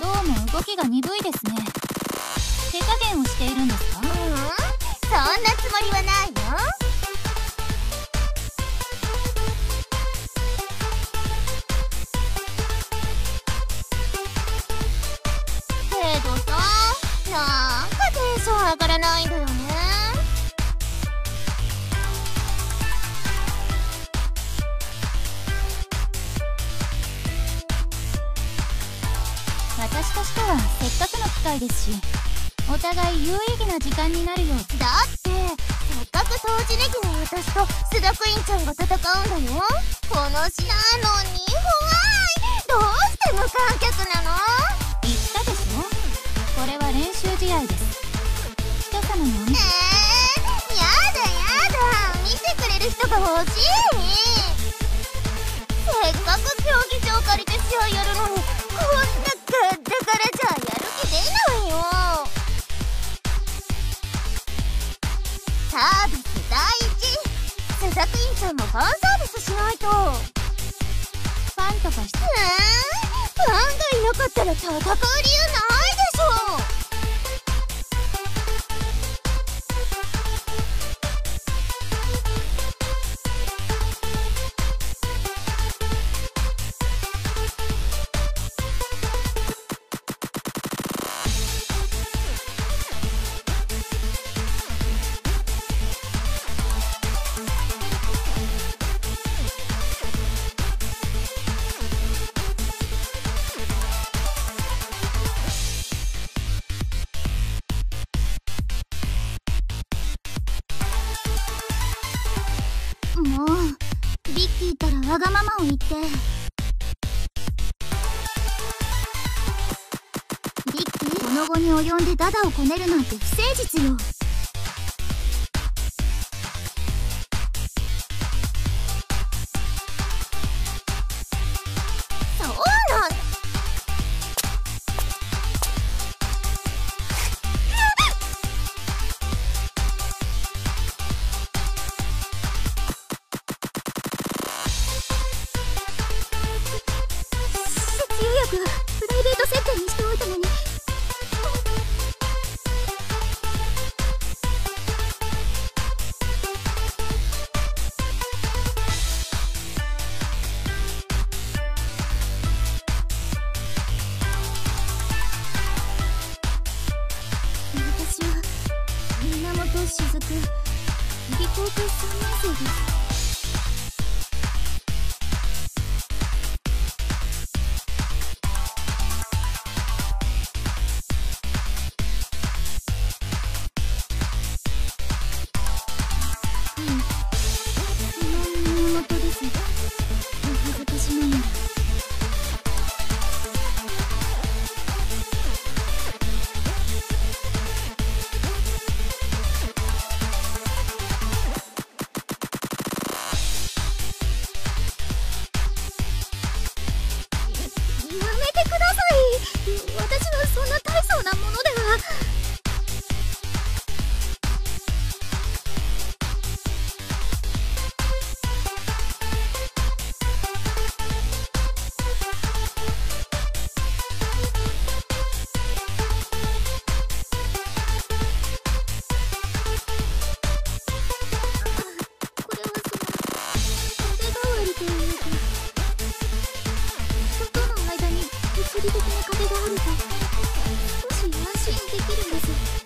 動きが鈍いですね。手加減をしているんですか？うんそんなつもりはないよ。けどさなんかテンション上がらないんだよね私としてはせっかくの機会ですしお互い有意義な時間になるようだってせっかく掃除ネギの私と須田クイーンちゃんが戦うんだよ。この詩なのに怖いどうして無観客なの？言ったでしょ？これは練習試合です。人様におえー、やだやだ。見てくれる人が欲しい。せっかく競技場借りて試合やるのにービス第一。須田クイーちゃんもファンサービスしないと。ファンとかしてファンがいなかったら戦う理由ない。もうビッキーったらわがままを言って。ビッキーこの後に及んでダダをこねるなんて不誠実よ。プライベート設定にしておいたのに。私は源しずく予備高校3年生です。お恥ずかしながらやめてください。私はそんな理的な壁があると少し安心できるんです。